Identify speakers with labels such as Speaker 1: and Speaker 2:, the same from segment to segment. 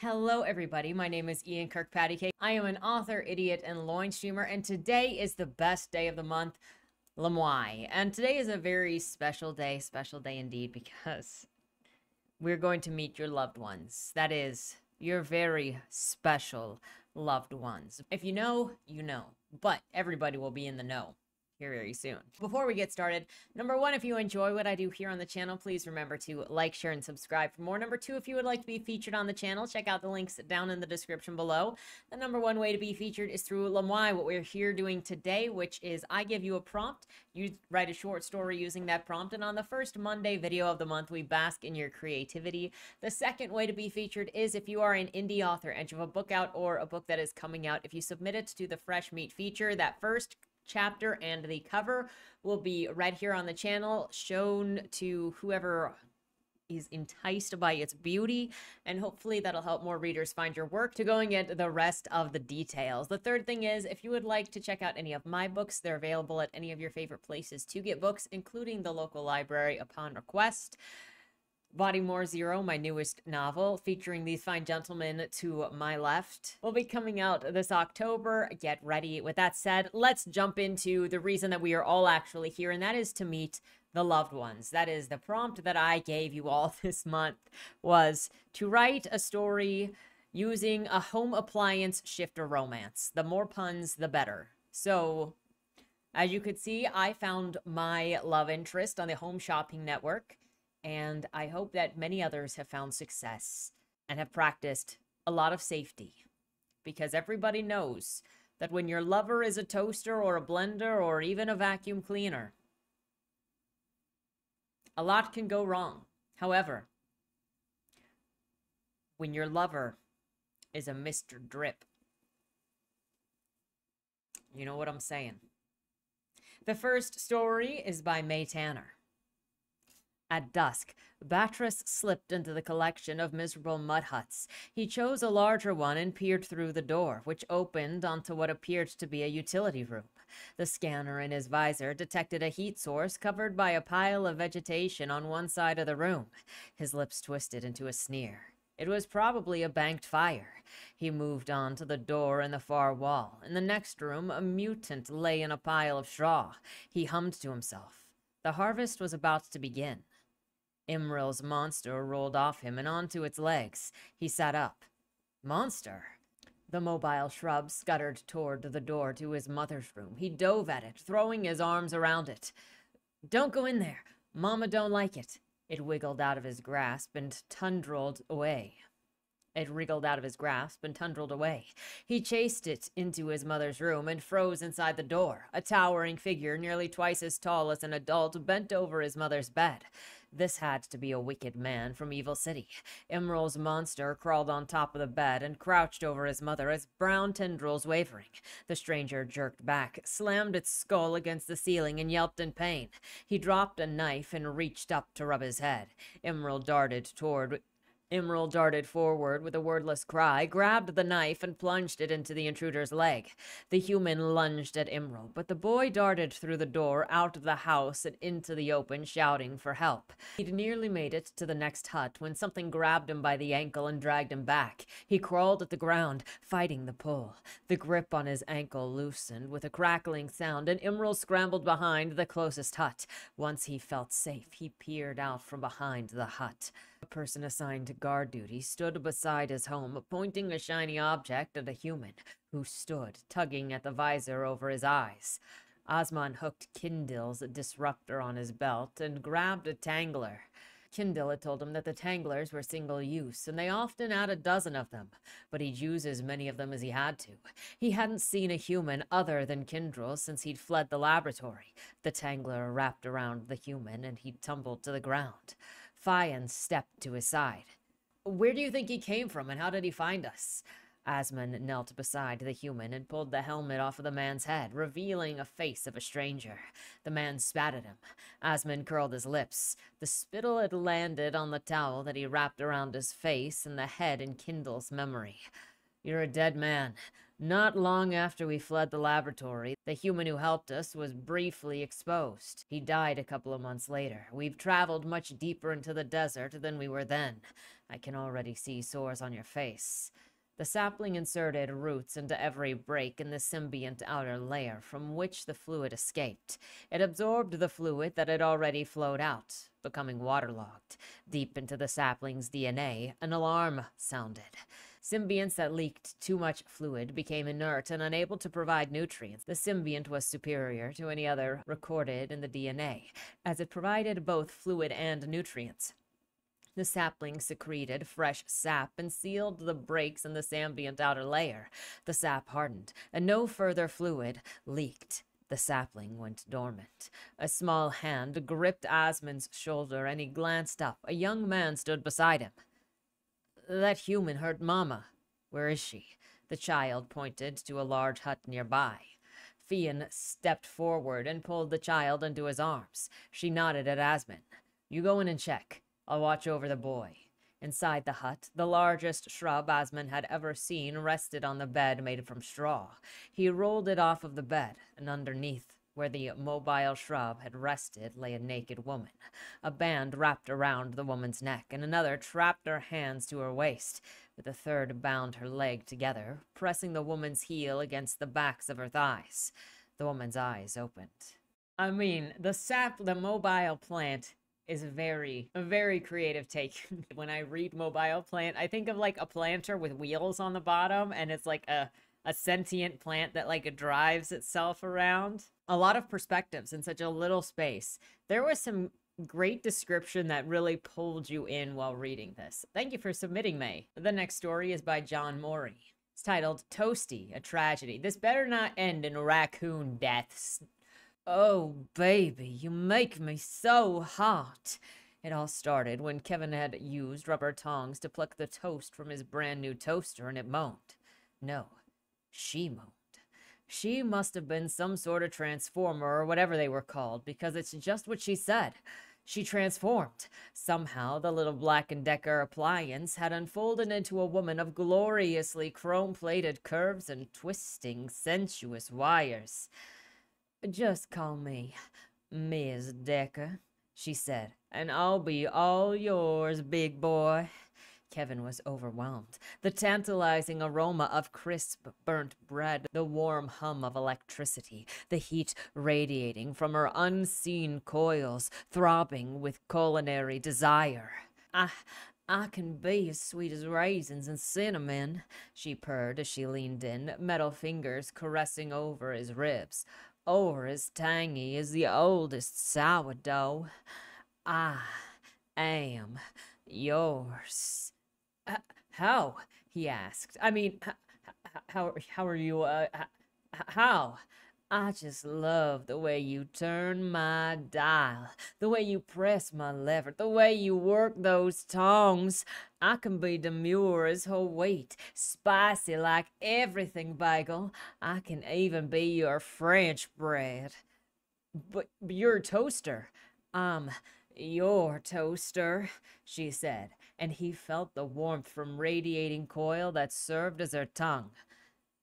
Speaker 1: Hello, everybody. My name is Ian Kirkpatrick. I am an author, idiot, and loin streamer, and today is the best day of the month, LMIAY. And today is a very special day, special day indeed, because we're going to meet your loved ones. That is, your very special loved ones. If you know, you know, but everybody will be in the know here very soon. Before we get started, number one, if you enjoy what I do here on the channel, please remember to like, share, and subscribe for more. Number two, if you would like to be featured on the channel, check out the links down in the description below. The number one way to be featured is through LMIAY, what we're here doing today, which is I give you a prompt, you write a short story using that prompt, and on the first Monday video of the month, we bask in your creativity. The second way to be featured is if you are an indie author and you have a book out or a book that is coming out, if you submit it to the Fresh Meat feature, that first chapter and the cover will be right here on the channel, shown to whoever is enticed by its beauty, and hopefully that'll help more readers find your work to going into the rest of the details. The third thing is, if you would like to check out any of my books, they're available at any of your favorite places to get books, including the local library upon request. Bodymore Zero, my newest novel, featuring these fine gentlemen to my left, will be coming out this October. Get ready. With that said, let's jump into the reason that we are all actually here, and that is to meet the loved ones. That is the prompt that I gave you all this month was to write a story using a home appliance shifter romance. The more puns, the better. So, as you could see, I found my love interest on the Home Shopping Network and I hope that many others have found success and have practiced a lot of safety. Because everybody knows that when your lover is a toaster or a blender or even a vacuum cleaner, a lot can go wrong. However, when your lover is a Mr. Drip, you know what I'm saying. The first story is by Mae Tanner. At dusk, Batrus slipped into the collection of miserable mud huts. He chose a larger one and peered through the door, which opened onto what appeared to be a utility room. The scanner in his visor detected a heat source covered by a pile of vegetation on one side of the room. His lips twisted into a sneer. It was probably a banked fire. He moved on to the door in the far wall. In the next room, a mutant lay in a pile of straw. He hummed to himself. The harvest was about to begin. Imril's monster rolled off him and onto its legs. He sat up. Monster? The mobile shrub scuttered toward the door to his mother's room. He dove at it, throwing his arms around it. Don't go in there. Mama don't like it. It wiggled out of his grasp and tundreled away. It wriggled out of his grasp and tundreled away. He chased it into his mother's room and froze inside the door. A towering figure, nearly twice as tall as an adult, bent over his mother's bed. This had to be a wicked man from Evil City. Emerald's monster crawled on top of the bed and crouched over his mother as brown tendrils wavering. The stranger jerked back, slammed its skull against the ceiling, and yelped in pain. He dropped a knife and reached up to rub his head. Emerald darted toward Imril darted forward with a wordless cry, grabbed the knife, and plunged it into the intruder's leg. The human lunged at Imril, but the boy darted through the door, out of the house, and into the open, shouting for help. He'd nearly made it to the next hut when something grabbed him by the ankle and dragged him back. He crawled at the ground, fighting the pull. The grip on his ankle loosened with a crackling sound, and Imril scrambled behind the closest hut. Once he felt safe, he peered out from behind the hut. A person assigned to guard duty stood beside his home, pointing a shiny object at a human, who stood, tugging at the visor over his eyes. Osman hooked Kindle's disruptor on his belt and grabbed a tangler. Kindle had told him that the tanglers were single use, and they often had a dozen of them, but he'd use as many of them as he had to. He hadn't seen a human other than Kindle since he'd fled the laboratory. The tangler wrapped around the human, and he tumbled to the ground. Fian stepped to his side. Where do you think he came from, and how did he find us? Asman knelt beside the human and pulled the helmet off of the man's head, revealing a face of a stranger. The man spat at him. Asman curled his lips. The spittle had landed on the towel that he wrapped around his face, and the head in memory. You're a dead man. Not long after we fled the laboratory, the human who helped us was briefly exposed. He died a couple of months later. We've traveled much deeper into the desert than we were then. I can already see sores on your face. The sapling inserted roots into every break in the symbiont outer layer from which the fluid escaped. It absorbed the fluid that had already flowed out, becoming waterlogged. Deep into the sapling's DNA, an alarm sounded. Symbionts that leaked too much fluid became inert and unable to provide nutrients. The symbiont was superior to any other recorded in the DNA, as it provided both fluid and nutrients. The sapling secreted fresh sap and sealed the breaks in the symbiont outer layer. The sap hardened, and no further fluid leaked. The sapling went dormant. A small hand gripped Asmund's shoulder, and he glanced up. A young man stood beside him. That human hurt Mama. Where is she? The child pointed to a large hut nearby. Fian stepped forward and pulled the child into his arms. She nodded at Asmund. You go in and check. I'll watch over the boy. Inside the hut, the largest shrub Asmund had ever seen rested on the bed made from straw. He rolled it off of the bed, and underneath, where the mobile shrub had rested, lay a naked woman. A band wrapped around the woman's neck, and another trapped her hands to her waist. With a third bound her leg together, pressing the woman's heel against the backs of her thighs. The woman's eyes opened. I mean, the sap, the mobile plant is very a very creative take. when I read mobile plant, I think of like a planter with wheels on the bottom and it's like a a sentient plant that like drives itself around. A lot of perspectives in such a little space. There was some great description that really pulled you in while reading this. Thank you for submitting, Mae. The next story is by John Morey. It's titled Toasty, a Tragedy. This better not end in raccoon deaths. Oh, baby, you make me so hot. It all started when Kevin had used rubber tongs to pluck the toast from his brand new toaster and it moaned. No, she moaned. She must have been some sort of transformer or whatever they were called because it's just what she said. She transformed. Somehow, the little Black & Decker appliance had unfolded into a woman of gloriously chrome-plated curves and twisting, sensuous wires. Just call me Miss Decker, she said, and I'll be all yours, big boy. Kevin was overwhelmed. The tantalizing aroma of crisp, burnt bread, the warm hum of electricity, the heat radiating from her unseen coils, throbbing with culinary desire. I, I can be as sweet as raisins and cinnamon, she purred as she leaned in, metal fingers caressing over his ribs or as tangy as the oldest sourdough. I am yours. How? he asked. I mean, how, how are you, uh, how? I just love the way you turn my dial, the way you press my lever, the way you work those tongs. I can be demure as her weight, spicy like everything bagel. I can even be your French bread. But you're a toaster. I'm your toaster, she said, and he felt the warmth from radiating coil that served as her tongue.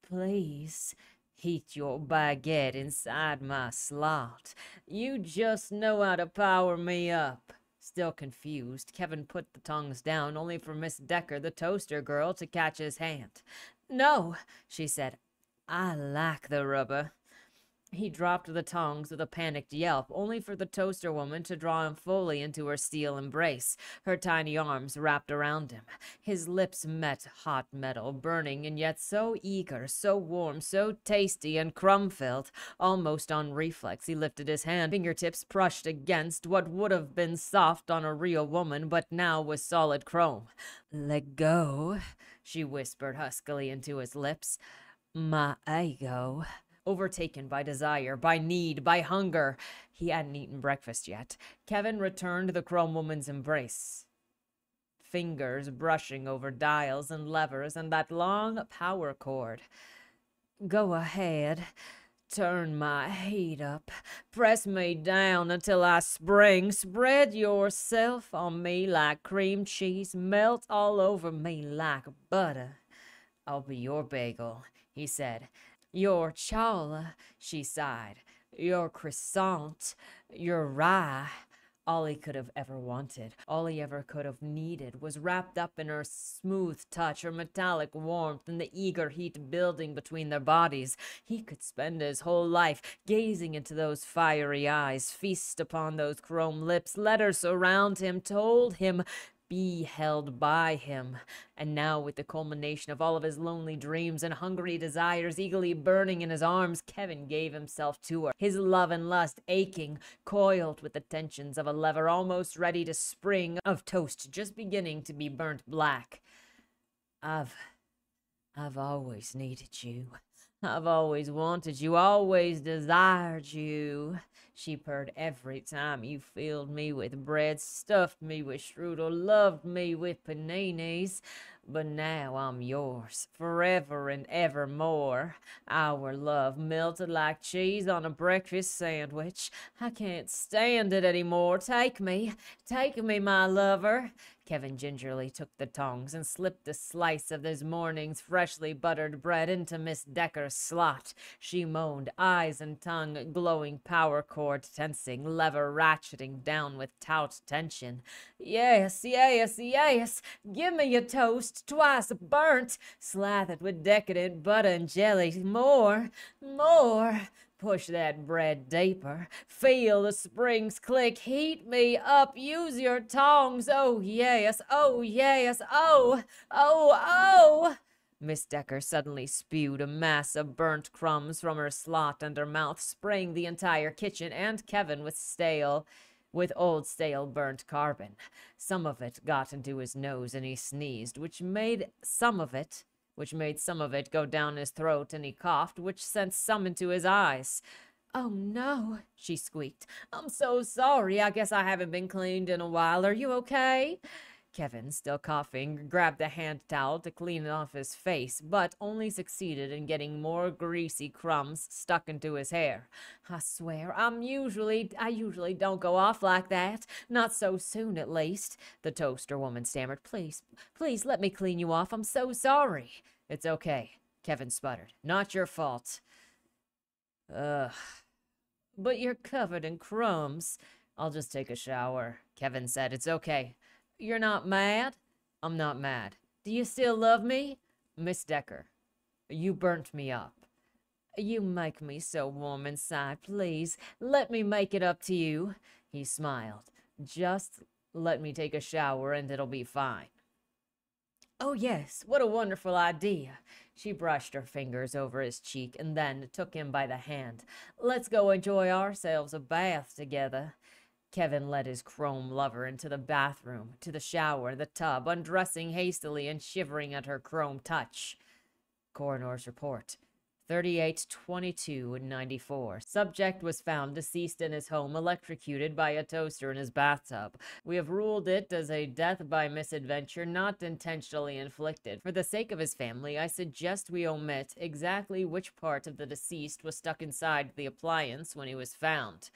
Speaker 1: Please, Heat your baguette inside my slot. You just know how to power me up. Still confused, Kevin put the tongs down, only for Miss Decker, the toaster girl, to catch his hand. No, she said. I like the rubber. He dropped the tongs with a panicked yelp, only for the toaster woman to draw him fully into her steel embrace, her tiny arms wrapped around him. His lips met hot metal, burning and yet so eager, so warm, so tasty and crumb-filled. Almost on reflex, he lifted his hand, fingertips brushed against what would have been soft on a real woman, but now was solid chrome. Let go, she whispered huskily into his lips. My ego overtaken by desire, by need, by hunger. He hadn't eaten breakfast yet. Kevin returned the Chrome Woman's embrace. Fingers brushing over dials and levers and that long power cord. Go ahead. Turn my heat up. Press me down until I spring. Spread yourself on me like cream cheese. Melt all over me like butter. I'll be your bagel, he said. Your challah, she sighed. Your croissant, your rye. All he could have ever wanted, all he ever could have needed, was wrapped up in her smooth touch, her metallic warmth, and the eager heat building between their bodies. He could spend his whole life gazing into those fiery eyes, feast upon those chrome lips, let her surround him, told him be held by him. And now, with the culmination of all of his lonely dreams and hungry desires eagerly burning in his arms, Kevin gave himself to her, his love and lust aching, coiled with the tensions of a lever almost ready to spring, of toast just beginning to be burnt black. I've. I've always needed you. I've always wanted you, always desired you she purred every time you filled me with bread, stuffed me with strudel, loved me with paninis. But now I'm yours, forever and evermore. Our love melted like cheese on a breakfast sandwich. I can't stand it any more. Take me, take me, my lover. Kevin gingerly took the tongs and slipped a slice of this morning's freshly buttered bread into Miss Decker's slot. She moaned, eyes and tongue glowing, power cord tensing, lever ratcheting down with taut tension. Yes, yes, yes, give me your toast, twice burnt, slathered with decadent butter and jelly. More, more. Push that bread deeper. Feel the springs click. Heat me up. Use your tongs. Oh, yes. Oh, yes. Oh, oh, oh. Miss Decker suddenly spewed a mass of burnt crumbs from her slot and her mouth, spraying the entire kitchen and Kevin with stale, with old stale burnt carbon. Some of it got into his nose and he sneezed, which made some of it which made some of it go down his throat, and he coughed, which sent some into his eyes. Oh no, she squeaked. I'm so sorry. I guess I haven't been cleaned in a while. Are you okay? Kevin, still coughing, grabbed a hand towel to clean it off his face, but only succeeded in getting more greasy crumbs stuck into his hair. I swear, I'm usually, I usually don't go off like that. Not so soon, at least. The toaster woman stammered. Please, please let me clean you off. I'm so sorry. It's okay, Kevin sputtered. Not your fault. Ugh. But you're covered in crumbs. I'll just take a shower, Kevin said. It's okay. You're not mad? I'm not mad. Do you still love me? Miss Decker, you burnt me up. You make me so warm inside. Please, let me make it up to you. He smiled. Just let me take a shower and it'll be fine. Oh, yes, what a wonderful idea. She brushed her fingers over his cheek and then took him by the hand. Let's go enjoy ourselves a bath together. Kevin led his chrome lover into the bathroom, to the shower, the tub, undressing hastily and shivering at her chrome touch. Coroner's report. 3822 94. Subject was found deceased in his home, electrocuted by a toaster in his bathtub. We have ruled it as a death by misadventure, not intentionally inflicted. For the sake of his family, I suggest we omit exactly which part of the deceased was stuck inside the appliance when he was found.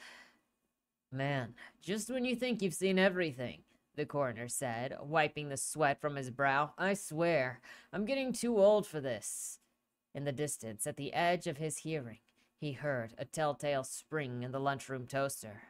Speaker 1: Man, just when you think you've seen everything, the coroner said, wiping the sweat from his brow. I swear, I'm getting too old for this. In the distance, at the edge of his hearing, he heard a telltale spring in the lunchroom toaster.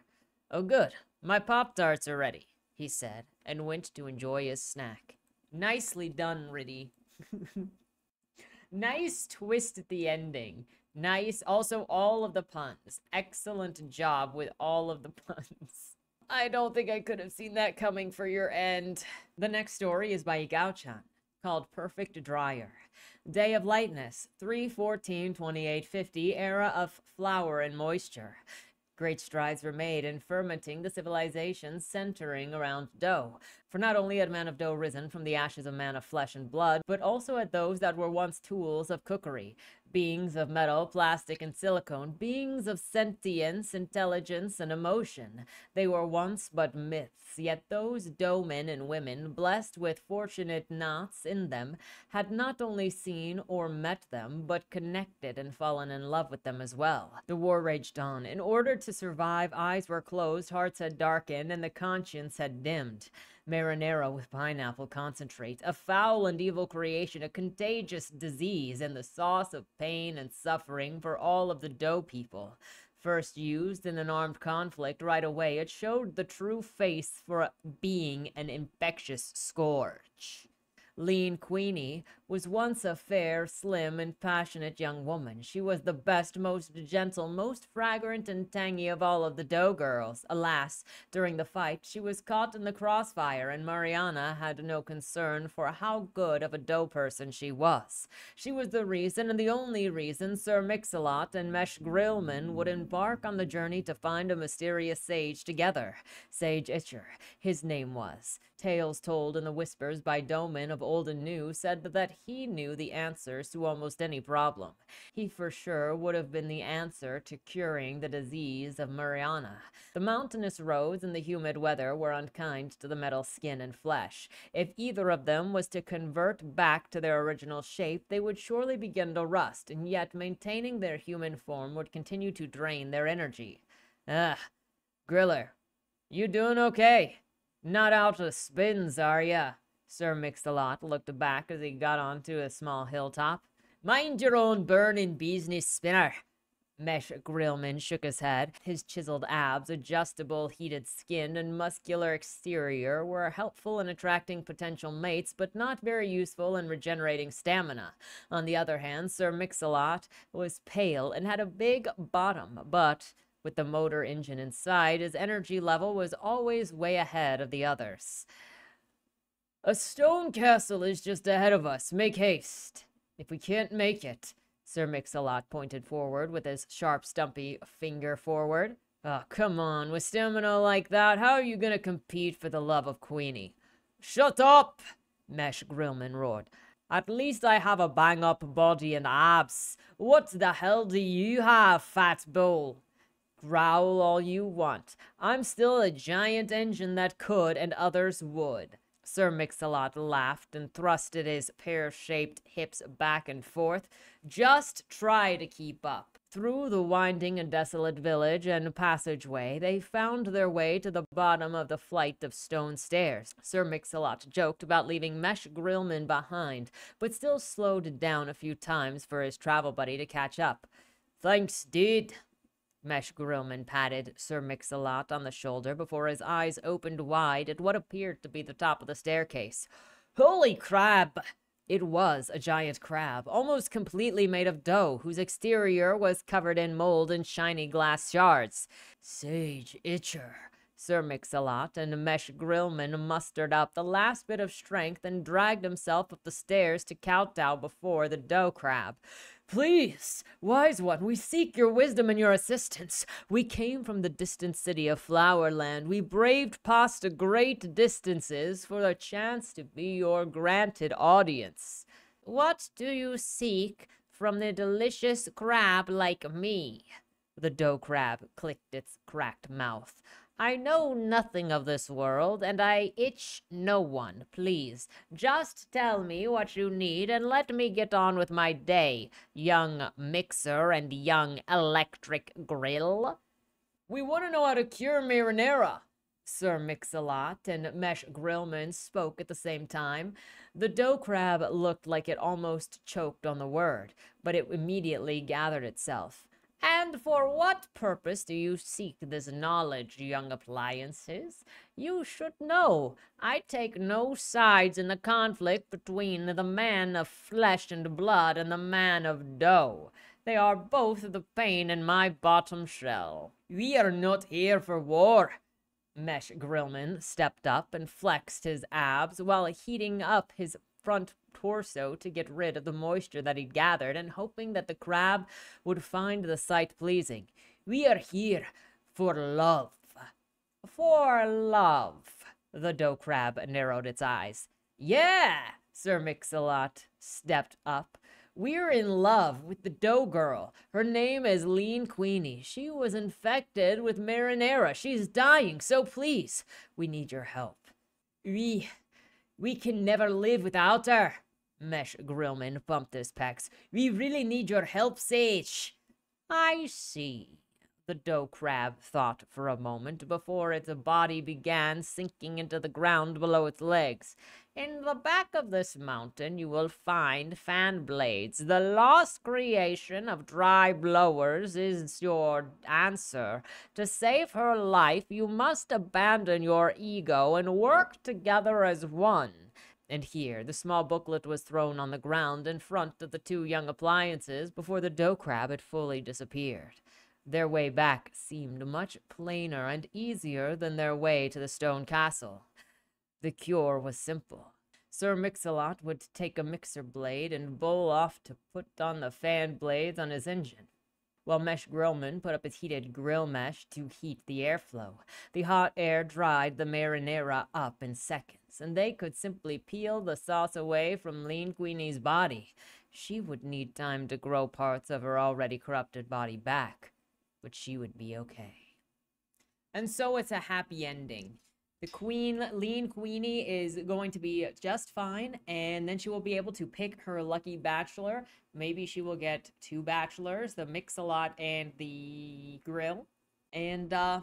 Speaker 1: Oh, good. My Pop Tarts are ready, he said, and went to enjoy his snack. Nicely done, Riddy. nice twist at the ending. Nice. Also, all of the puns. Excellent job with all of the puns. I don't think I could have seen that coming for your end. The next story is by Egao-chan, called Perfect Dryer. Day of Lightness, 3-14-2850, era of flour and moisture. Great strides were made in fermenting the civilization centering around dough. For not only had man of dough risen from the ashes of man of flesh and blood, but also had those that were once tools of cookery, beings of metal, plastic, and silicone, beings of sentience, intelligence, and emotion. They were once but myths, yet those dough men and women, blessed with fortunate knots in them, had not only seen or met them, but connected and fallen in love with them as well. The war raged on. In order to survive, eyes were closed, hearts had darkened, and the conscience had dimmed. Marinara with pineapple concentrate, a foul and evil creation, a contagious disease, and the sauce of pain and suffering for all of the dough people. First used in an armed conflict right away, it showed the true face for being an infectious scourge. Lean Queenie was once a fair, slim, and passionate young woman. She was the best, most gentle, most fragrant and tangy of all of the dough girls. Alas, during the fight, she was caught in the crossfire, and marinara had no concern for how good of a dough person she was. She was the reason, and the only reason, Sir Mix-a-Lot and Mesh Grillman would embark on the journey to find a mysterious sage together. Sage Itcher, his name was. Tales told in the whispers by Doman of old and new said that he knew the answers to almost any problem. He for sure would have been the answer to curing the disease of marinara. The mountainous roads and the humid weather were unkind to the metal skin and flesh. If either of them was to convert back to their original shape, they would surely begin to rust, and yet maintaining their human form would continue to drain their energy. Ah, Griller, you doing okay? Not out of spins, are ya? Sir Mix-a-Lot looked back as he got onto a small hilltop. Mind your own burning business, Spinner. Mesh Grillman shook his head. His chiseled abs, adjustable heated skin, and muscular exterior were helpful in attracting potential mates, but not very useful in regenerating stamina. On the other hand, Sir Mix-a-Lot was pale and had a big bottom, but with the motor engine inside, his energy level was always way ahead of the others. A stone castle is just ahead of us. Make haste. If we can't make it, Sir Mix-a-Lot pointed forward with his sharp, stumpy finger forward. Oh, come on. With stamina like that, how are you going to compete for the love of Queenie? Shut up! Mesh Grillman roared. At least I have a bang-up body and abs. What the hell do you have, fat bull? Growl all you want. I'm still a giant engine that could and others would. Sir Mix-a-Lot laughed and thrusted his pear-shaped hips back and forth. Just try to keep up. Through the winding and desolate village and passageway, they found their way to the bottom of the flight of stone stairs. Sir Mix-a-Lot joked about leaving Mesh Grillman behind, but still slowed down a few times for his travel buddy to catch up. Thanks, dude, Mesh Grillman patted Sir Mix-a-Lot on the shoulder before his eyes opened wide at what appeared to be the top of the staircase. Holy crab! It was a giant crab, almost completely made of dough, whose exterior was covered in mold and shiny glass shards. Sage Itcher, Sir Mix-a-Lot and Mesh Grillman mustered up the last bit of strength and dragged himself up the stairs to kowtow before the dough crab. Please, wise one, we seek your wisdom and your assistance. We came from the distant city of Flowerland. We braved past great distances for a chance to be your granted audience. What do you seek from the delicious crab like me? The dough crab clicked its cracked mouth. I know nothing of this world, and I itch no one. Please, just tell me what you need and let me get on with my day, young mixer and young electric grill. We want to know how to cure marinara. Sir Mix-a-Lot and Mesh Grillman spoke at the same time. The dough crab looked like it almost choked on the word, but it immediately gathered itself. And for what purpose do you seek this knowledge, young appliances? You should know. I take no sides in the conflict between the man of flesh and blood and the man of dough. They are both the pain in my bottom shell. We are not here for war. Mesh Grillman stepped up and flexed his abs while heating up his front torso to get rid of the moisture that he'd gathered and hoping that the crab would find the sight pleasing. We are here for love. For love. The dough crab narrowed its eyes. Yeah, Sir Mix-a-Lot stepped up. We're in love with the dough girl. Her name is Lean Queenie. She was infected with marinara. She's dying, so please, we need your help. We we can never live without her. Mesh Grillman bumped his pecs. We really need your help, Sage. I see. The dough crab thought for a moment before its body began sinking into the ground below its legs. In the back of this mountain, you will find fan blades. The lost creation of dry blowers is your answer. To save her life, you must abandon your ego and work together as one. And here, the small booklet was thrown on the ground in front of the two young appliances before the dough crab had fully disappeared. Their way back seemed much plainer and easier than their way to the stone castle. The cure was simple. Sir Mix-a-Lot would take a mixer blade and bowl off to put on the fan blades on his engine, while Mesh Grillman put up his heated grill mesh to heat the airflow. The hot air dried the marinara up in seconds, and they could simply peel the sauce away from Lean Queenie's body. She would need time to grow parts of her already corrupted body back, but she would be okay. And so it's a happy ending. The queen, lean queenie, is going to be just fine, and then she will be able to pick her lucky bachelor. Maybe she will get two bachelors, the mix-a-lot and the grill. And uh,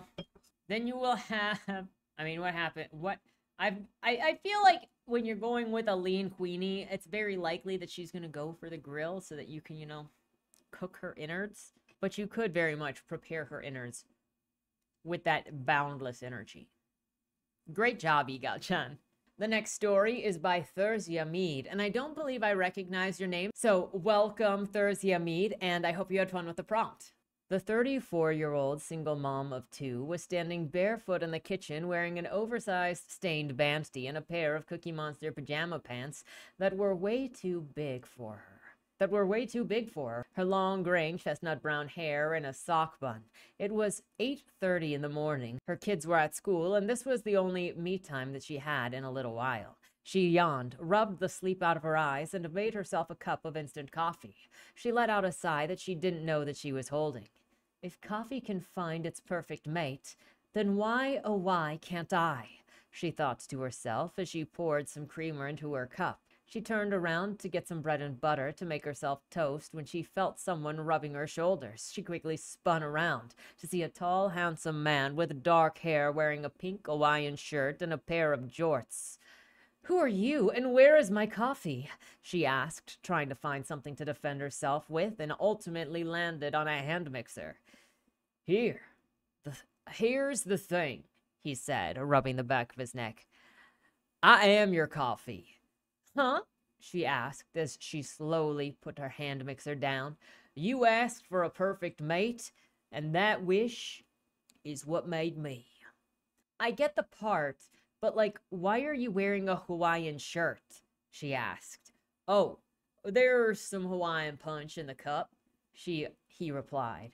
Speaker 1: then you will have, I mean, what happened? What, I've, I, I feel like when you're going with a lean queenie, it's very likely that she's going to go for the grill so that you can, you know, cook her innards. But you could very much prepare her innards with that boundless energy. Great job, Egao-chan. The next story is by Theresia Mead, and I don't believe I recognize your name. So welcome, Theresia Mead, and I hope you had fun with the prompt. The 34 year old single mom of two was standing barefoot in the kitchen wearing an oversized stained banty and a pair of Cookie Monster pajama pants that were way too big for her that were way too big for her. Her long, graying chestnut brown hair in a sock bun. It was 8.30 in the morning. Her kids were at school, and this was the only me time that she had in a little while. She yawned, rubbed the sleep out of her eyes, and made herself a cup of instant coffee. She let out a sigh that she didn't know that she was holding. If coffee can find its perfect mate, then why, oh why, can't I? She thought to herself as she poured some creamer into her cup. She turned around to get some bread and butter to make herself toast when she felt someone rubbing her shoulders. She quickly spun around to see a tall, handsome man with dark hair wearing a pink Hawaiian shirt and a pair of jorts. Who are you, and where is my coffee? she asked, trying to find something to defend herself with, and ultimately landed on a hand mixer. Here, the, here's the thing, he said, rubbing the back of his neck. I am your coffee. Huh? she asked as she slowly put her hand mixer down. You asked for a perfect mate, and that wish is what made me. I get the part, but like, why are you wearing a Hawaiian shirt? she asked. Oh, there's some Hawaiian punch in the cup, she he replied.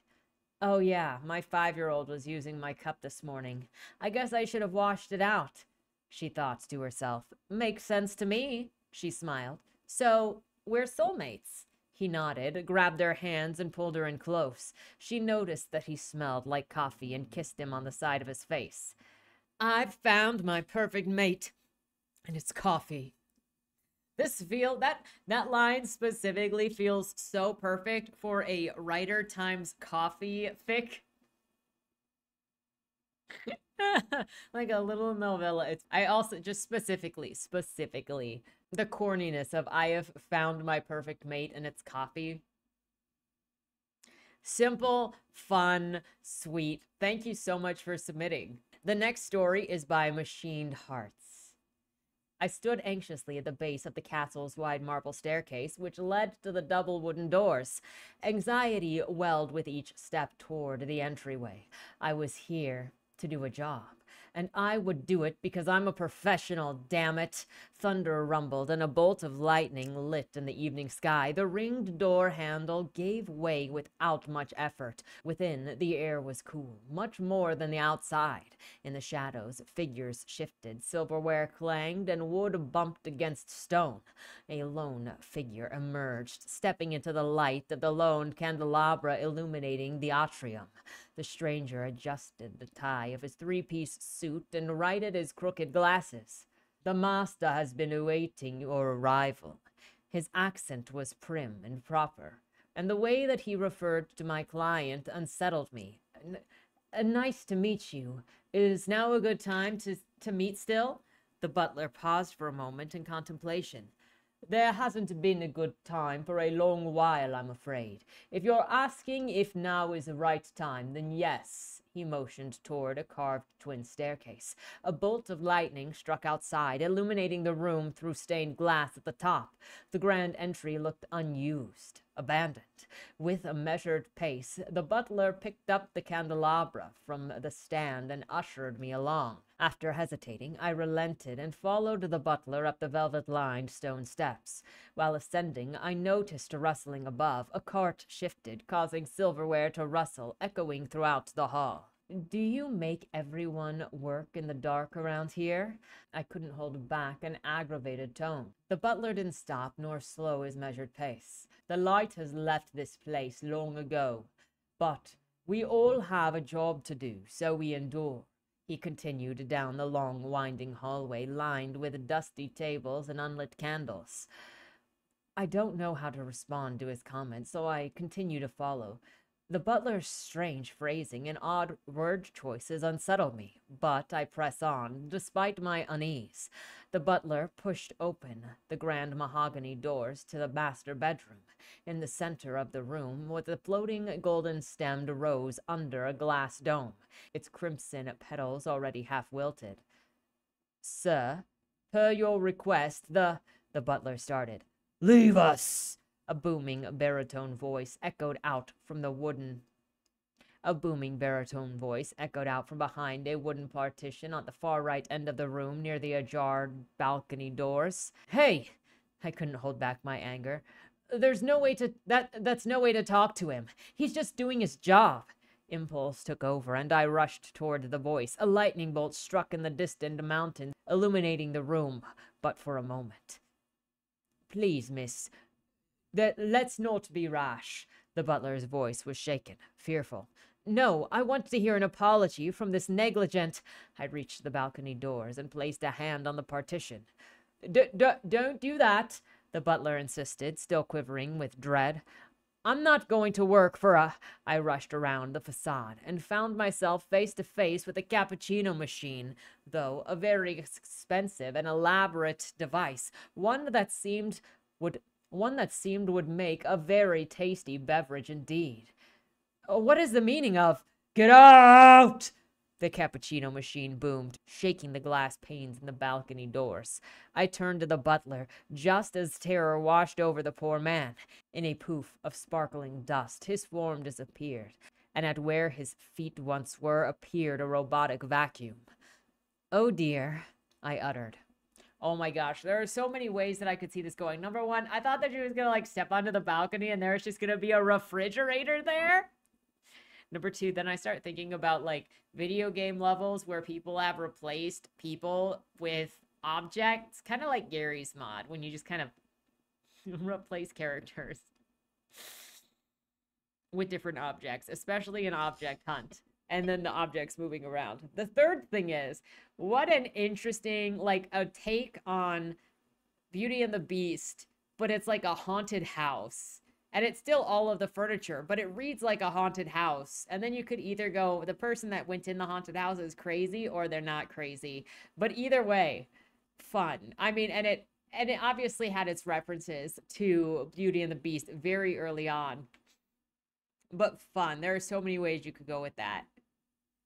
Speaker 1: Oh yeah, my five-year-old was using my cup this morning. I guess I should have washed it out, she thought to herself. Makes sense to me. She smiled. So, we're soulmates. He nodded, grabbed her hands, and pulled her in close. She noticed that he smelled like coffee and kissed him on the side of his face. I've found my perfect mate, and it's coffee. This feel that that line specifically feels so perfect for a writer times coffee fic. like a little novella. It's I also just specifically, specifically the corniness of I have found my perfect mate and it's coffee. Simple, fun, sweet. Thank you so much for submitting. The next story is by Machined Hearts. I stood anxiously at the base of the castle's wide marble staircase, which led to the double wooden doors. Anxiety welled with each step toward the entryway. I was here to do a job and I would do it because I'm a professional, damn it. Thunder rumbled, and a bolt of lightning lit in the evening sky. The ringed door handle gave way without much effort. Within, the air was cool, much more than the outside. In the shadows, figures shifted, silverware clanged, and wood bumped against stone. A lone figure emerged, stepping into the light of the lone candelabra illuminating the atrium. The stranger adjusted the tie of his three-piece suit and righted his crooked glasses. The master has been awaiting your arrival. His accent was prim and proper, and the way that he referred to my client unsettled me. n- uh, nice to meet you. Is now a good time to, to meet still? The butler paused for a moment in contemplation. There hasn't been a good time for a long while, I'm afraid. If you're asking if now is the right time, then yes. He motioned toward a carved twin staircase. A bolt of lightning struck outside, illuminating the room through stained glass at the top. The grand entry looked unused, abandoned. With a measured pace, the butler picked up the candelabra from the stand and ushered me along. After hesitating, I relented and followed the butler up the velvet lined stone steps. While ascending, I noticed a rustling above. A cart shifted, causing silverware to rustle, echoing throughout the hall. Do you make everyone work in the dark around here? I couldn't hold back an aggravated tone. The butler didn't stop nor slow his measured pace. The light has left this place long ago, but we all have a job to do, so we endure. He continued down the long, winding hallway lined with dusty tables and unlit candles. I don't know how to respond to his comments, so I continue to follow. The butler's strange phrasing and odd word choices unsettle me, but I press on, despite my unease. The butler pushed open the grand mahogany doors to the master bedroom. In the center of the room was a floating golden stemmed rose under a glass dome, its crimson petals already half wilted. Sir, per your request, the. The butler started. Leave us! A booming baritone voice echoed out from the wooden. A booming baritone voice echoed out from behind a wooden partition at the far right end of the room near the ajar balcony doors. Hey! I couldn't hold back my anger. There's no way to that that's no way to talk to him. He's just doing his job. Impulse took over, and I rushed toward the voice. A lightning bolt struck in the distant mountains, illuminating the room, but for a moment. Please, miss, let's not be rash. The butler's voice was shaken, fearful. No, I want to hear an apology from this negligent. I reached the balcony doors and placed a hand on the partition. D- d- don't do that, the butler insisted, still quivering with dread. I'm not going to work for a. I rushed around the facade and found myself face to face with a cappuccino machine, though a very expensive and elaborate device, one that seemed would one that seemed would make a very tasty beverage indeed. Uh, what is the meaning of get out? The cappuccino machine boomed, shaking the glass panes in the balcony doors. I turned to the butler, just as terror washed over the poor man. In a poof of sparkling dust, his form disappeared, and at where his feet once were appeared a robotic vacuum. Oh dear, I uttered. Oh my gosh, there are so many ways that I could see this going. Number one, I thought that she was gonna like step onto the balcony and there's just gonna be a refrigerator there. Number two, then I start thinking about like video game levels where people have replaced people with objects, kind of like Garry's Mod, when you just kind of replace characters with different objects, especially an Object Hunt, and then the objects moving around. The third thing is, what an interesting, like, a take on Beauty and the Beast, but it's like a haunted house and it's still all of the furniture, but it reads like a haunted house. And then you could either go, the person that went in the haunted house is crazy or they're not crazy. But either way, fun. I mean, and it and it obviously had its references to Beauty and the Beast very early on. But fun. There are so many ways you could go with that.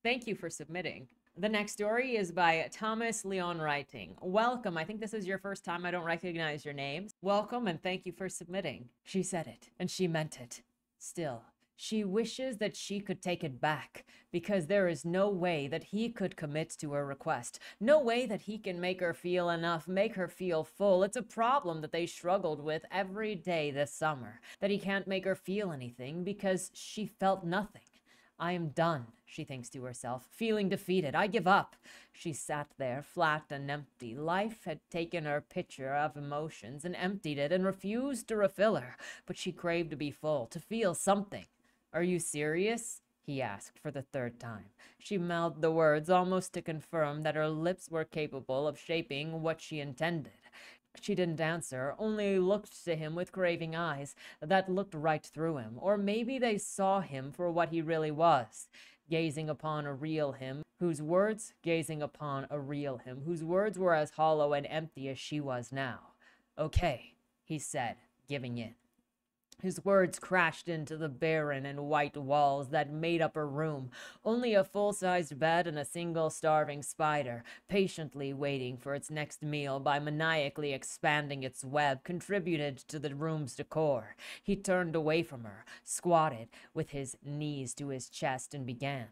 Speaker 1: Thank you for submitting. The next story is by Thomas Leon Writing. Welcome. I think this is your first time. I don't recognize your name. Welcome and thank you for submitting. She said it, and she meant it. Still, she wishes that she could take it back, because there is no way that he could commit to her request. No way that he can make her feel enough, make her feel full. It's a problem that they struggled with every day this summer, that he can't make her feel anything because she felt nothing. I am done, she thinks to herself, feeling defeated. I give up. She sat there, flat and empty. Life had taken her pitcher of emotions and emptied it and refused to refill her. But she craved to be full, to feel something. Are you serious? he asked for the third time. She mouthed the words almost to confirm that her lips were capable of shaping what she intended. She didn't answer, only looked to him with craving eyes that looked right through him. Or maybe they saw him for what he really was. gazing upon a real him, whose words, gazing upon a real him, whose words were as hollow and empty as she was now. Okay, he said, giving in. His words crashed into the barren and white walls that made up her room. Only a full sized bed and a single starving spider, patiently waiting for its next meal by maniacally expanding its web, contributed to the room's decor. He turned away from her, squatted with his knees to his chest, and began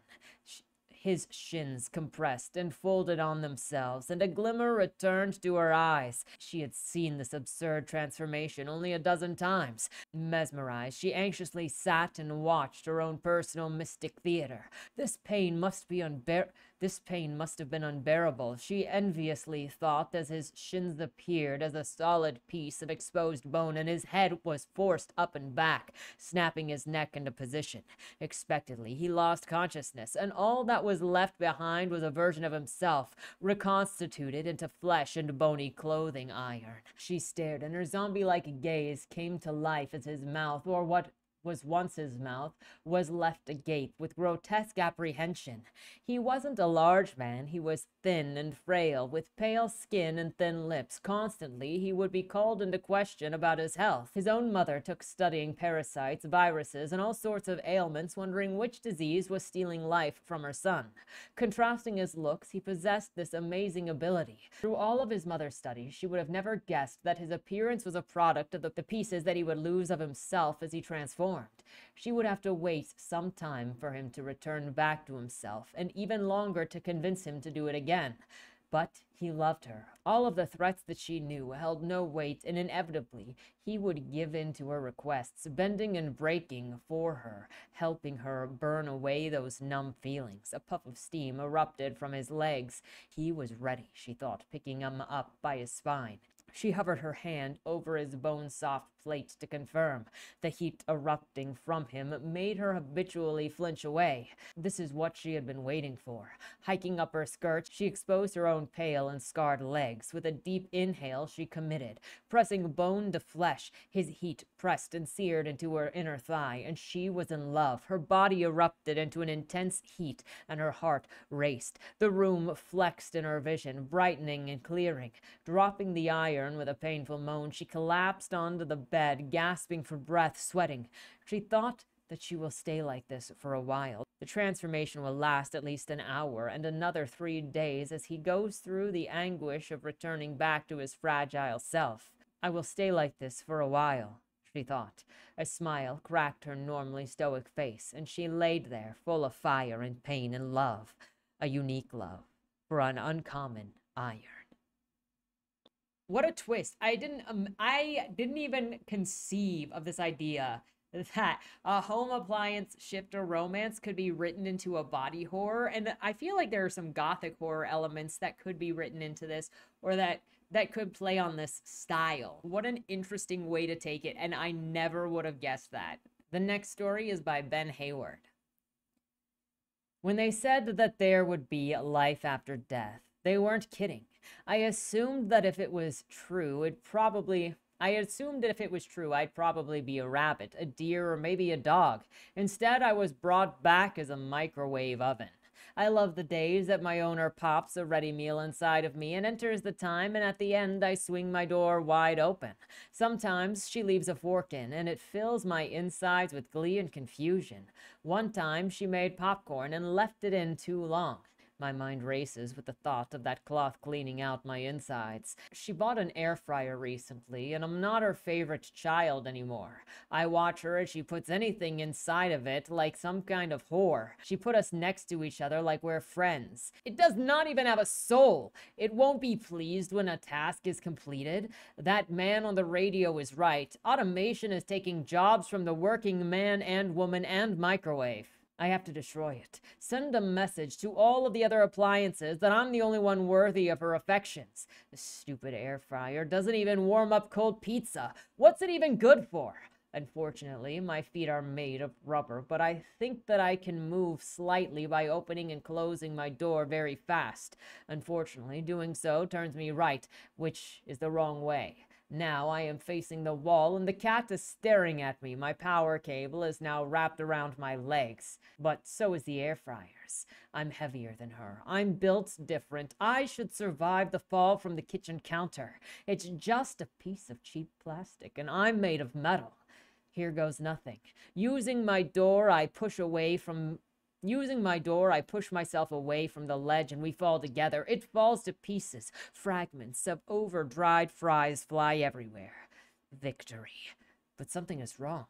Speaker 1: his shins compressed and folded on themselves, and a glimmer returned to her eyes. She had seen this absurd transformation only a dozen times. Mesmerized, she anxiously sat and watched her own personal mystic theater. This pain must be unbearable. This pain must have been unbearable, she enviously thought as his shins appeared as a solid piece of exposed bone and his head was forced up and back, snapping his neck into position. Expectedly, he lost consciousness, and all that was left behind was a version of himself, reconstituted into flesh and bony clothing iron. She stared, and her zombie like gaze came to life as his mouth, or what was once his mouth, was left agape with grotesque apprehension. He wasn't a large man, he was thin and frail, with pale skin and thin lips. Constantly, he would be called into question about his health. His own mother took studying parasites, viruses, and all sorts of ailments, wondering which disease was stealing life from her son. Contrasting his looks, he possessed this amazing ability. Through all of his mother's studies, she would have never guessed that his appearance was a product of the, pieces that he would lose of himself as he transformed transformed. She would have to wait some time for him to return back to himself, and even longer to convince him to do it again. But he loved her. All of the threats that she knew held no weight, and inevitably he would give in to her requests, bending and breaking for her, helping her burn away those numb feelings. A puff of steam erupted from his legs. He was ready, she thought, picking him up by his spine. She hovered her hand over his bone soft plate to confirm. The heat erupting from him made her habitually flinch away. This is what she had been waiting for. Hiking up her skirt, she exposed her own pale and scarred legs. With a deep inhale, she committed, pressing bone to flesh. His heat pressed and seared into her inner thigh, and she was in love. Her body erupted into an intense heat, and her heart raced. The room flexed in her vision, brightening and clearing. Dropping the iron, with a painful moan, she collapsed onto the bed, gasping for breath, sweating. She thought that she will stay like this for a while. The transformation will last at least an hour and another three days as he goes through the anguish of returning back to his fragile self. I will stay like this for a while, she thought. A smile cracked her normally stoic face, and she laid there, full of fire and pain and love, a unique love for an uncommon iron what a twist. I didn't um, i didn't even conceive of this idea that a home appliance shifter romance could be written into a body horror. And i feel like there are some gothic horror elements that could be written into this or that that could play on this style. What an interesting way to take it and i never would have guessed that. The next story is by ben hayward. When they said that there would be life after death they weren't kidding I assumed that if it was true, it probably. I assumed that if it was true, I'd probably be a rabbit, a deer, or maybe a dog. Instead, I was brought back as a microwave oven. I love the days that my owner pops a ready meal inside of me and enters the time, and at the end, I swing my door wide open. Sometimes she leaves a fork in, and it fills my insides with glee and confusion. One time, she made popcorn and left it in too long. My mind races with the thought of that cloth cleaning out my insides. She bought an air fryer recently, and I'm not her favorite child anymore. I watch her as she puts anything inside of it like some kind of whore. She put us next to each other like we're friends. It does not even have a soul. It won't be pleased when a task is completed. That man on the radio is right. Automation is taking jobs from the working man and woman and microwave. I have to destroy it. Send a message to all of the other appliances that I'm the only one worthy of her affections. The stupid air fryer doesn't even warm up cold pizza. What's it even good for? Unfortunately, my feet are made of rubber, but I think that I can move slightly by opening and closing my door very fast. Unfortunately, doing so turns me right, which is the wrong way. Now I am facing the wall and the cat is staring at me. My power cable is now wrapped around my legs, but so is the air fryer's. I'm heavier than her. I'm built different. I should survive the fall from the kitchen counter. It's just a piece of cheap plastic, and I'm made of metal. Here goes nothing. Using my door, I push away from Using my door, I push myself away from the ledge and we fall together. It falls to pieces. Fragments of over dried fries fly everywhere. Victory. But something is wrong.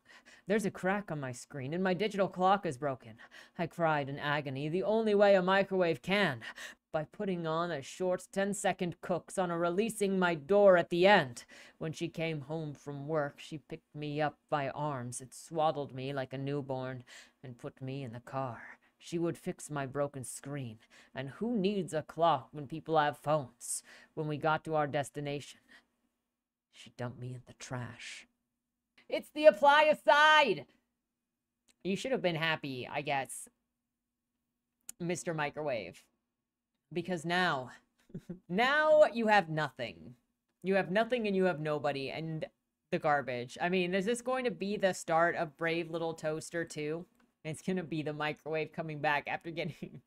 Speaker 1: There's a crack on my screen and my digital clock is broken. I cried in agony, the only way a microwave can, by putting on a short 10 second cooks on a releasing my door at the end. When she came home from work, she picked me up by arms. It swaddled me like a newborn and put me in the car. She would fix my broken screen. And who needs a clock when people have phones? When we got to our destination, she dumped me in the trash. It's the apply aside! You should have been happy, I guess, Mr. Microwave. Because now, now you have nothing. You have nothing and you have nobody and the garbage. I mean, is this going to be the start of Brave Little Toaster too? It's gonna be the microwave coming back after getting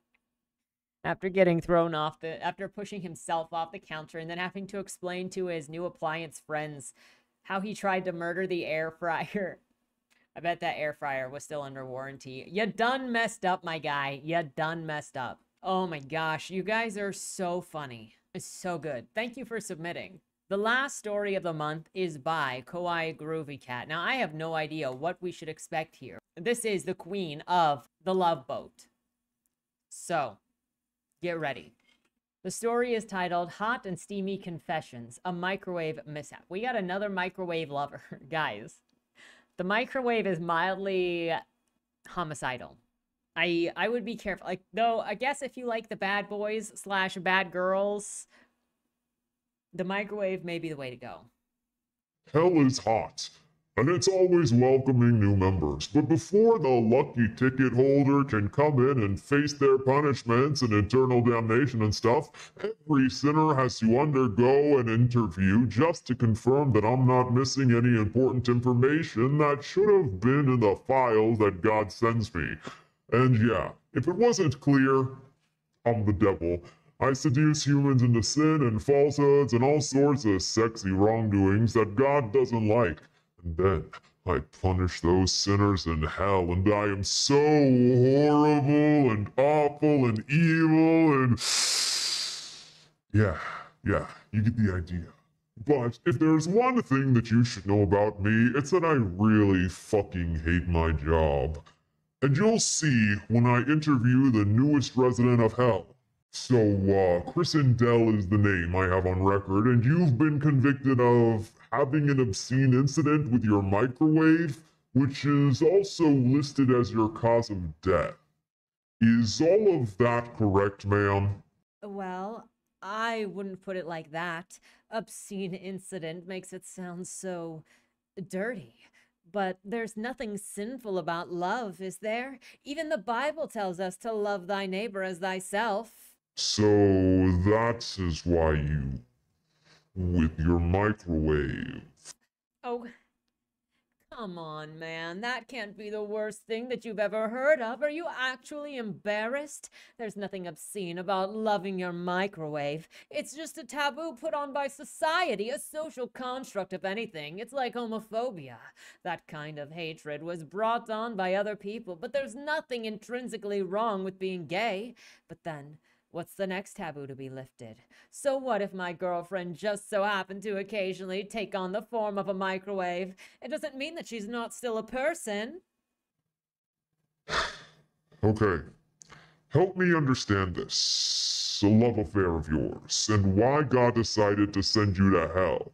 Speaker 1: after getting thrown off the after pushing himself off the counter and then having to explain to his new appliance friends how he tried to murder the air fryer. I bet that air fryer was still under warranty. You done messed up, my guy. You done messed up. Oh my gosh, you guys are so funny. It's so good. Thank you for submitting. The last story of the month is by Kawaii Groovy Cat. Now, I have no idea what we should expect here. This is the queen of the love boat. So, get ready. The story is titled Hot and Steamy Confessions, a microwave mishap. We got another microwave lover, guys. The microwave is mildly homicidal. I I would be careful. Like though, I guess if you like the bad boys slash bad girls the microwave may be the way to go.
Speaker 2: Hell is hot, and it's always welcoming new members. But before the lucky ticket holder can come in and face their punishments and eternal damnation and stuff, every sinner has to undergo an interview just to confirm that I'm not missing any important information that should have been in the files that God sends me. And yeah, if it wasn't clear, I'm the devil I seduce humans into sin and falsehoods and all sorts of sexy wrongdoings that God doesn't like. And then I punish those sinners in hell, and I am so horrible and awful and evil and. Yeah, yeah, you get the idea. But if there's one thing that you should know about me, it's that I really fucking hate my job. And you'll see when I interview the newest resident of hell. So, uh, Chris Dell is the name I have on record, and you've been convicted of having an obscene incident with your microwave, which is also listed as your cause of death. Is all of that correct, ma'am?
Speaker 1: Well, I wouldn't put it like that. Obscene incident makes it sound so dirty. But there's nothing sinful about love, is there? Even the Bible tells us to love thy neighbor as thyself.
Speaker 2: So that is why you. With your microwave.
Speaker 1: Oh, come on, man. That can't be the worst thing that you've ever heard of. Are you actually embarrassed? There's nothing obscene about loving your microwave. It's just a taboo put on by society, a social construct, if anything. It's like homophobia. That kind of hatred was brought on by other people, but there's nothing intrinsically wrong with being gay. But then, What's the next taboo to be lifted? So what if my girlfriend just so happened to occasionally take on the form of a microwave? It doesn't mean that she's not still a person.
Speaker 2: Okay. Help me understand this. A love affair of yours, and why God decided to send you to hell.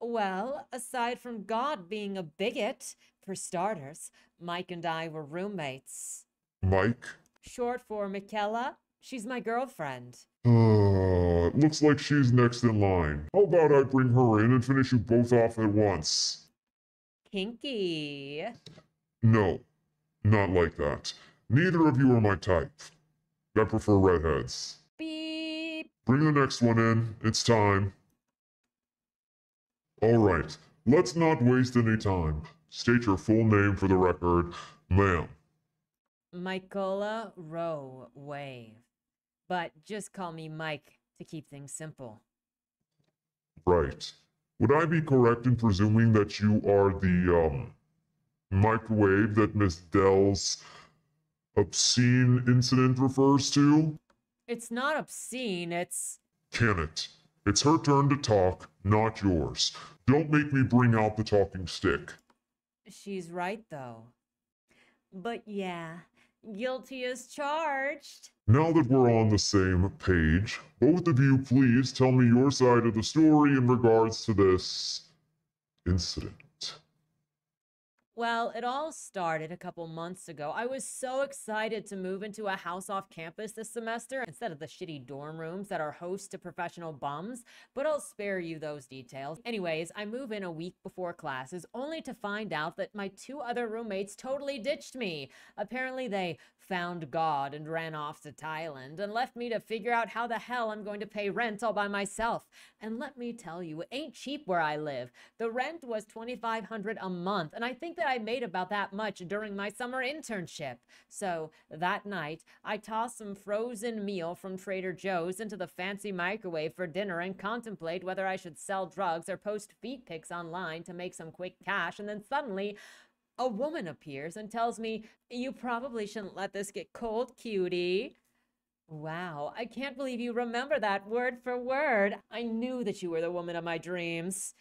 Speaker 1: Well, aside from God being a bigot, for starters, Mike and I were roommates.
Speaker 2: Mike?
Speaker 1: Short for Michaela, She's my girlfriend.
Speaker 2: Uh, looks like she's next in line. How about I bring her in and finish you both off at once?
Speaker 1: Kinky.
Speaker 2: No, not like that. Neither of you are my type. I prefer redheads.
Speaker 1: Beep.
Speaker 2: Bring the next one in. It's time. All right, let's not waste any time. State your full name for the record, ma'am.
Speaker 1: Michaela Rowe Wave. But just call me Mike to keep things simple.
Speaker 2: Right. Would I be correct in presuming that you are the, um, microwave that Miss Dell's obscene incident refers to?
Speaker 1: It's not obscene, it's.
Speaker 2: Can it? It's her turn to talk, not yours. Don't make me bring out the talking stick.
Speaker 1: She's right, though. But yeah, guilty as charged.
Speaker 2: Now that we're on the same page, both of you please tell me your side of the story in regards to this incident.
Speaker 1: Well, it all started a couple months ago. I was so excited to move into a house off campus this semester instead of the shitty dorm rooms that are host to professional bums, but I'll spare you those details. Anyways, I move in a week before classes only to find out that my two other roommates totally ditched me. Apparently, they found God and ran off to Thailand and left me to figure out how the hell I'm going to pay rent all by myself. And let me tell you, it ain't cheap where I live. The rent was 2500 a month, and I think that I made about that much during my summer internship. So that night, I tossed some frozen meal from Trader Joe's into the fancy microwave for dinner and contemplate whether I should sell drugs or post feet pics online to make some quick cash, and then suddenly a woman appears and tells me, You probably shouldn't let this get cold, cutie. Wow, I can't believe you remember that word for word. I knew that you were the woman of my dreams.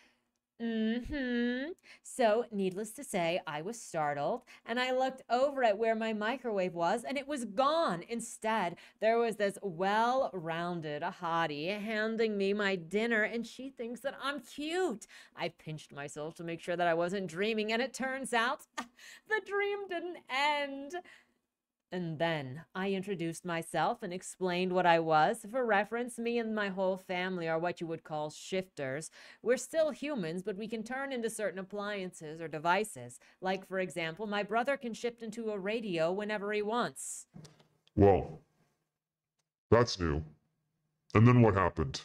Speaker 1: Mm-hmm. So, needless to say, I was startled and I looked over at where my microwave was and it was gone. Instead, there was this well-rounded hottie handing me my dinner and she thinks that I'm cute. I pinched myself to make sure that I wasn't dreaming and it turns out the dream didn't end. And then I introduced myself and explained what I was. For reference, me and my whole family are what you would call shifters. We're still humans, but we can turn into certain appliances or devices. Like, for example, my brother can shift into a radio whenever he wants.
Speaker 2: Well, that's new. And then what happened?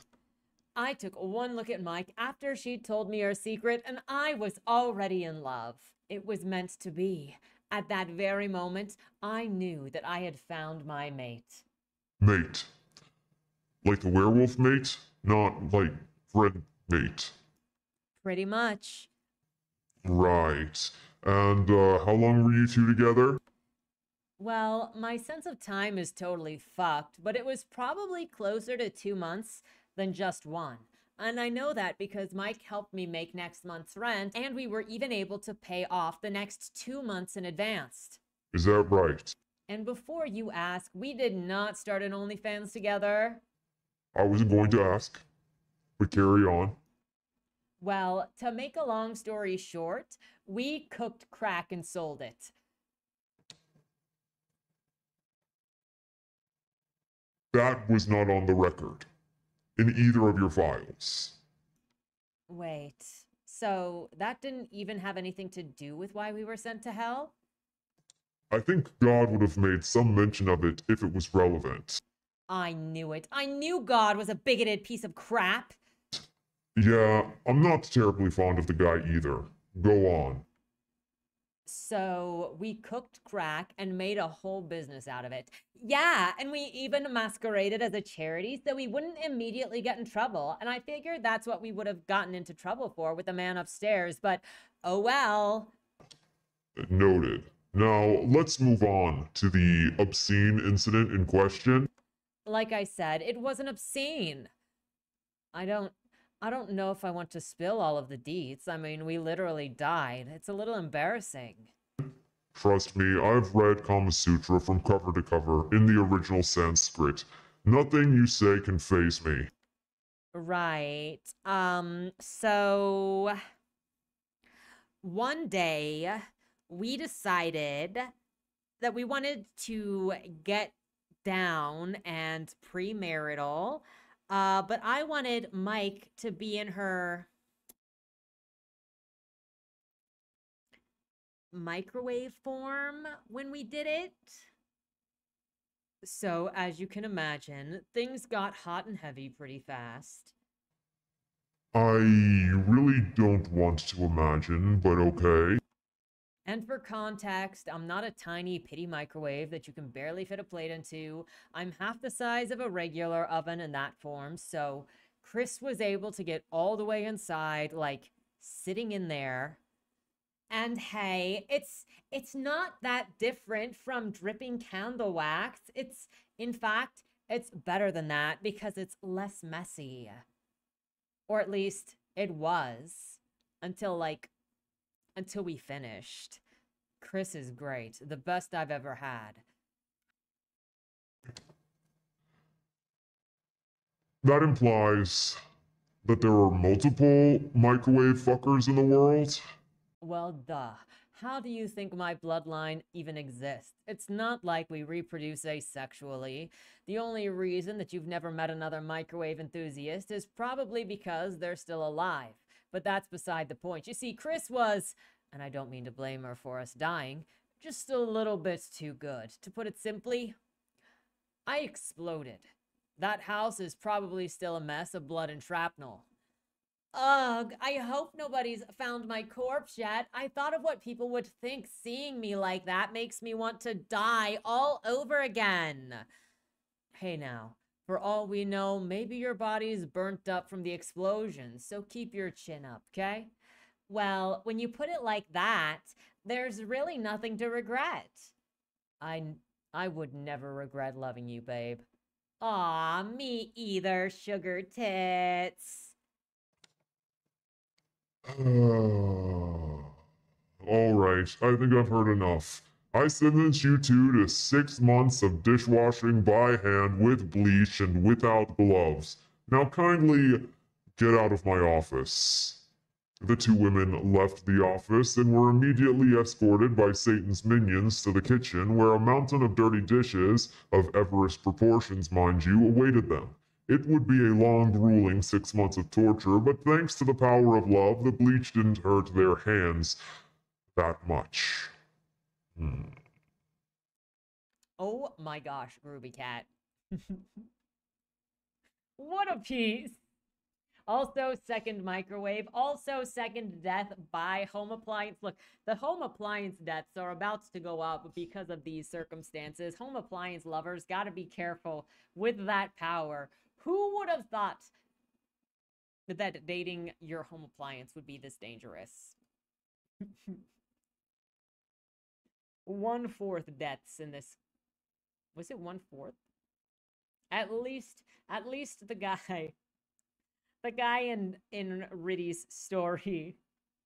Speaker 1: I took one look at Mike after she'd told me her secret, and I was already in love. It was meant to be. At that very moment, I knew that I had found my mate.
Speaker 2: Mate. Like the werewolf mate? Not like friend mate.
Speaker 1: Pretty much.
Speaker 2: Right. And uh, how long were you two together?
Speaker 1: Well, my sense of time is totally fucked, but it was probably closer to two months than just one. And I know that because Mike helped me make next month's rent, and we were even able to pay off the next two months in advance.
Speaker 2: Is that right?
Speaker 1: And before you ask, we did not start an OnlyFans together.
Speaker 2: I wasn't going to ask, but carry on.
Speaker 1: Well, to make a long story short, we cooked crack and sold it.
Speaker 2: That was not on the record in either of your files.
Speaker 1: Wait, so that didn't even have anything to do with why we were sent to hell?
Speaker 2: I think God would have made some mention of it if it was relevant.
Speaker 1: I knew it. I knew God was a bigoted piece of crap.
Speaker 2: Yeah, I'm not terribly fond of the guy either. Go on.
Speaker 1: So we cooked crack and made a whole business out of it. Yeah, and we even masqueraded as a charity so we wouldn't immediately get in trouble. And I figured that's what we would have gotten into trouble for with the man upstairs, but oh well.
Speaker 2: Noted. Now, let's move on to the obscene incident in question.
Speaker 1: Like I said, it wasn't obscene. I don't I don't know if I want to spill all of the deets. I mean, we literally died. It's a little embarrassing.
Speaker 2: Trust me, I've read Kama Sutra from cover to cover in the original Sanskrit. Nothing you say can phase me.
Speaker 1: Right. Um, so one day we decided that we wanted to get down and premarital uh, but I wanted Mike to be in her microwave form when we did it. So, as you can imagine, things got hot and heavy pretty fast.
Speaker 2: I really don't want to imagine, but okay.
Speaker 1: And for context, I'm not a tiny pity microwave that you can barely fit a plate into. I'm half the size of a regular oven in that form, so Chris was able to get all the way inside, like sitting in there. And hey, it's it's not that different from dripping candle wax. It's in fact, it's better than that because it's less messy. Or at least it was until like until we finished. Chris is great. The best I've ever had.
Speaker 2: That implies that there are multiple microwave fuckers in the world.
Speaker 1: Well, duh. How do you think my bloodline even exists? It's not like we reproduce asexually. The only reason that you've never met another microwave enthusiast is probably because they're still alive. But that's beside the point. You see, Chris was, and I don't mean to blame her for us dying, just a little bit too good. To put it simply, I exploded. That house is probably still a mess of blood and shrapnel. Ugh, I hope nobody's found my corpse yet. I thought of what people would think seeing me like that makes me want to die all over again. Hey now, for all we know, maybe your body's burnt up from the explosion, so keep your chin up, okay? Well, when you put it like that, there's really nothing to regret. I, I would never regret loving you, babe. Aw, me either, sugar tits.
Speaker 2: Alright, I think I've heard enough. I sentence you two to six months of dishwashing by hand with bleach and without gloves. Now kindly get out of my office. The two women left the office and were immediately escorted by Satan's minions to the kitchen, where a mountain of dirty dishes, of Everest proportions, mind you, awaited them. It would be a long, grueling six months of torture, but thanks to the power of love, the bleach didn't hurt their hands that much. Hmm.
Speaker 1: Oh my gosh, Groovy Cat. what a piece. Also, second microwave. Also, second death by home appliance. Look, the home appliance deaths are about to go up because of these circumstances. Home appliance lovers got to be careful with that power. Who would have thought that dating your home appliance would be this dangerous? one fourth deaths in this. Was it one fourth? At least, at least the guy, the guy in in Riddy's story,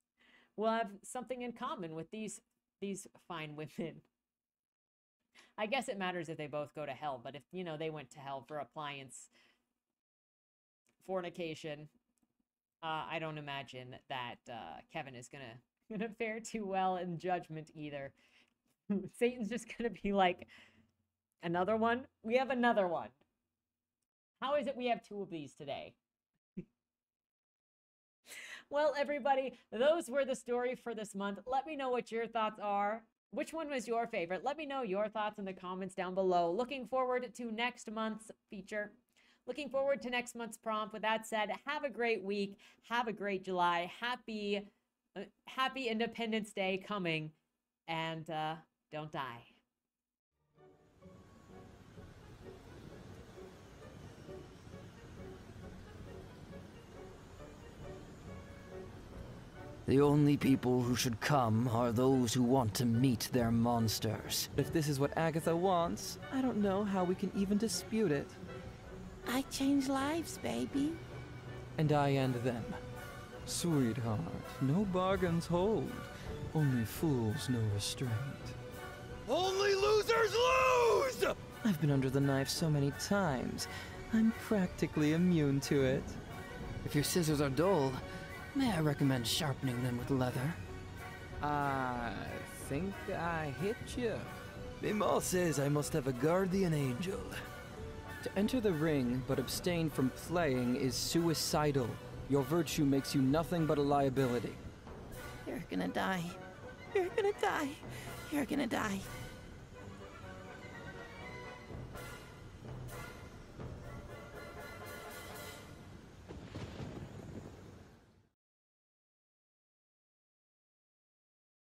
Speaker 1: will have something in common with these these fine women. I guess it matters if they both go to hell, but if you know they went to hell for appliance fornication, uh, I don't imagine that uh, Kevin is gonna gonna fare too well in judgment either. Satan's just gonna be like, another one. We have another one. How is it we have two of these today? well, everybody, those were the story for this month. Let me know what your thoughts are. Which one was your favorite? Let me know your thoughts in the comments down below. Looking forward to next month's feature. Looking forward to next month's prompt. With that said, have a great week. Have a great July. Happy, uh, happy Independence Day coming. And uh, don't die.
Speaker 3: The only people who should come are those who want to meet their monsters.
Speaker 4: If this is what Agatha wants, I don't know how we can even dispute it.
Speaker 5: I change lives, baby.
Speaker 4: And I end them. Sweetheart, no bargains hold. Only fools know restraint.
Speaker 6: Only losers lose!
Speaker 4: I've been under the knife so many times, I'm practically immune to it.
Speaker 3: If your scissors are dull, may I recommend sharpening them with leather?
Speaker 4: I think I hit you.
Speaker 3: Mimol says I must have a guardian angel.
Speaker 4: To enter the ring but abstain from playing is suicidal. Your virtue makes you nothing but a liability.
Speaker 5: You're gonna die. You're gonna die. You're gonna die.